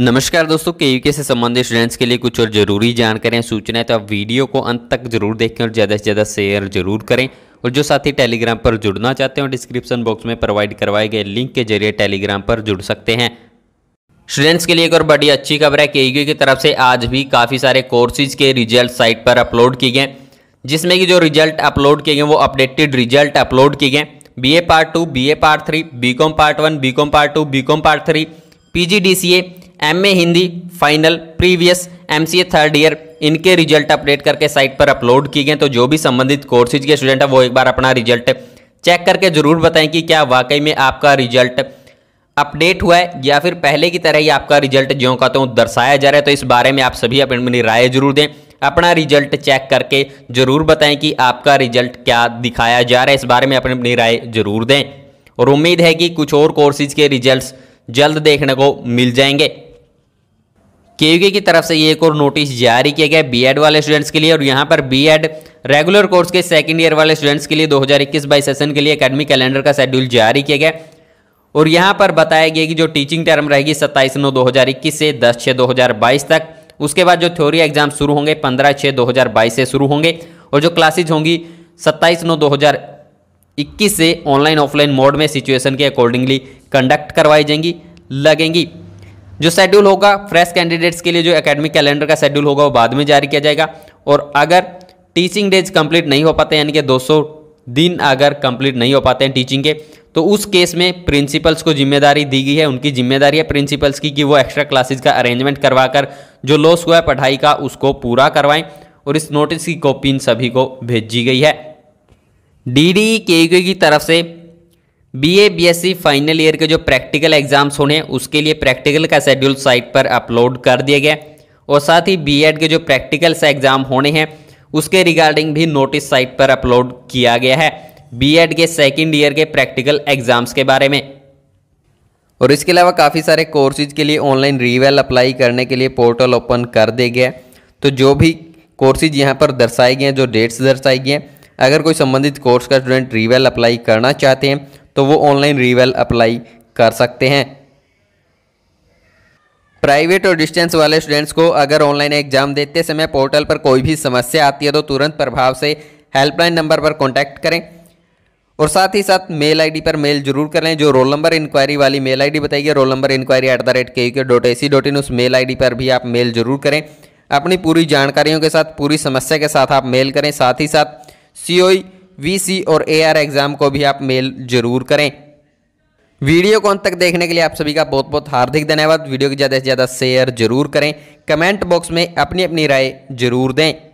नमस्कार दोस्तों के यूके से संबंधित स्टूडेंट्स के लिए कुछ और ज़रूरी जानकारियाँ सूचनाएँ तो आप वीडियो को अंत तक ज़रूर देखें और ज़्यादा से ज़्यादा शेयर ज़रूर करें। और जो साथी टेलीग्राम पर जुड़ना चाहते हैं डिस्क्रिप्शन बॉक्स में प्रोवाइड करवाए गए लिंक के ज़रिए टेलीग्राम पर जुड़ सकते हैं। स्टूडेंट्स के लिए एक और बड़ी अच्छी खबर है के की तरफ़ से आज भी काफ़ी सारे कोर्सेज के रिज़ल्ट साइट पर अपलोड किए गए। जिसमें कि जो रिज़ल्ट अपलोड किए गए, वो अपडेटेड रिज़ल्ट अपलोड किए गए। BA part two B part three B part one B part two B part three P G M A Hindi final previous M C A third year इनके result update करके site पर upload किए गए तो जो भी संबंधित courses के स्टूडेंट है, वो एक बार अपना रिज़ल्ट चेक करके ज़रूर बताएँ कि क्या वाकई में आपका रिज़ल्ट अपडेट हुआ है, या फिर पहले की तरह ही आपका रिज़ल्ट ज्यों का तो दर्शाया जा रहा है तो इस बारे में आप सभी अपनी राय ज़रूर दें। अपना रिज़ल्ट चेक करके ज़रूर बताएँ कि आपका रिज़ल्ट क्या दिखाया जा रहा है, इस बारे में अपनी अपनी राय ज़रूर दें। और उम्मीद है कि कुछ और कोर्सेज के रिजल्ट्स जल्द देखने को मिल जाएँगे। के की तरफ़ से ये एक और नोटिस जारी किया गया बीएड वाले स्टूडेंट्स के लिए और यहाँ पर बीएड रेगुलर कोर्स के सेकंड ईयर वाले स्टूडेंट्स के लिए 2021 बाई सेशन के लिए एकेडमिक कैलेंडर का शेड्यूल जारी किया गया। और यहाँ पर बताया गया कि जो टीचिंग टर्म रहेगी सत्ताईस नौ दो से दस छः दो तक, उसके बाद जो थ्योरी एग्ज़ाम शुरू होंगे पंद्रह छः दो से शुरू होंगे और जो क्लासेज होंगी सत्ताईस नौ दो से ऑनलाइन ऑफलाइन मोड में सिचुएशन के अकॉर्डिंगली कंडक्ट करवाई जाएँगी, लगेंगी। जो शेड्यूल होगा फ्रेश कैंडिडेट्स के लिए जो एकेडमिक कैलेंडर का शेड्यूल होगा, वो बाद में जारी किया जाएगा। और अगर टीचिंग डेज़ कंप्लीट नहीं हो पाते, यानी कि 200 दिन अगर कंप्लीट नहीं हो पाते हैं टीचिंग के तो उस केस में प्रिंसिपल्स को ज़िम्मेदारी दी गई है। उनकी ज़िम्मेदारी है प्रिंसिपल्स की कि वो एक्स्ट्रा क्लासेज का अरेंजमेंट करवाकर जो लॉस हुआ है पढ़ाई का, उसको पूरा करवाएँ। और इस नोटिस की कॉपी इन सभी को भेजी गई है। डी डी की तरफ़ से B A B S C final year के जो प्रैक्टिकल एग्ज़ाम्स होने हैं, उसके लिए प्रैक्टिकल का शेड्यूल साइट पर अपलोड कर दिया गया और साथ ही बी एड के जो प्रैक्टिकल से एग्ज़ाम होने हैं, उसके रिगार्डिंग भी नोटिस साइट पर अपलोड किया गया है बी एड के सेकेंड ईयर के प्रैक्टिकल एग्ज़ाम्स के बारे में। और इसके अलावा काफ़ी सारे कोर्सेज के लिए ऑनलाइन रीवेल अप्लाई करने के लिए पोर्टल ओपन कर दिया गया तो जो भी कोर्सेज यहाँ पर दर्शाए गए हैं, जो डेट्स दर्शाई गए हैं, अगर कोई संबंधित कोर्स का स्टूडेंट रीवेल अप्लाई करना चाहते हैं तो वो ऑनलाइन रीवेल अप्लाई कर सकते हैं। प्राइवेट और डिस्टेंस वाले स्टूडेंट्स को अगर ऑनलाइन एग्ज़ाम देते समय पोर्टल पर कोई भी समस्या आती है तो तुरंत प्रभाव से हेल्पलाइन नंबर पर कॉन्टैक्ट करें। और साथ ही साथ मेल आईडी पर मेल ज़रूर करें जो रोल नंबर इंक्वायरी वाली मेल आईडी गई roll number inquiry at the rate K U dot A C dot in उस मेल आईडी पर भी आप मेल ज़रूर करें। अपनी पूरी जानकारियों के साथ, पूरी समस्या के साथ आप मेल करें। साथ ही साथ सी वीसी और एआर एग्ज़ाम को भी आप मेल ज़रूर करें। वीडियो को अंत तक देखने के लिए आप सभी का बहुत बहुत हार्दिक धन्यवाद। वीडियो को ज़्यादा से ज़्यादा शेयर ज़रूर करें। कमेंट बॉक्स में अपनी अपनी राय ज़रूर दें।